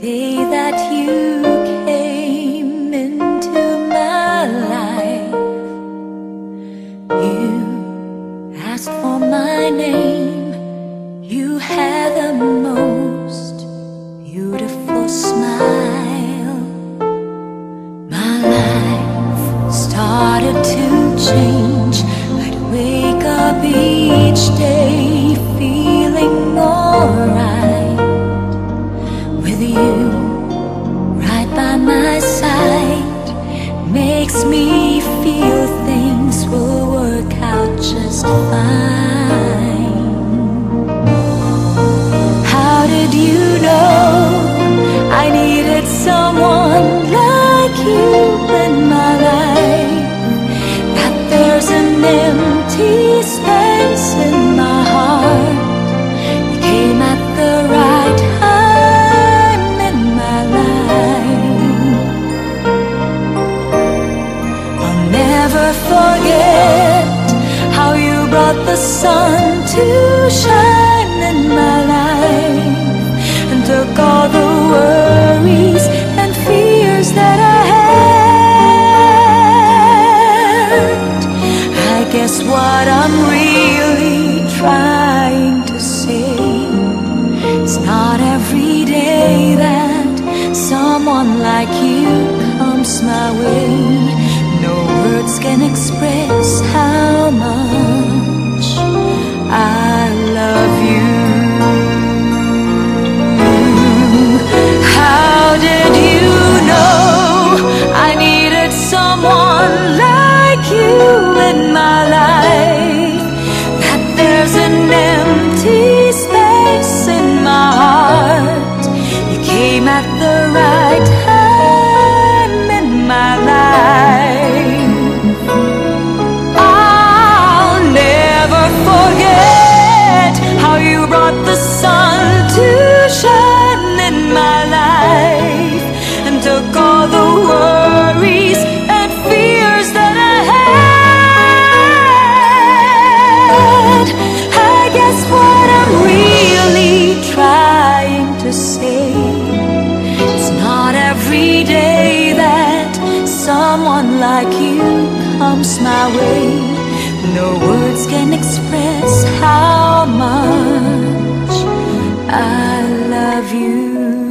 day that you sun to shine in my life and took all the worries and fears that I had. I guess what I'm really trying to say is not every day that someone like you comes my way. No words can express how like you comes my way. No words can express how much I love you.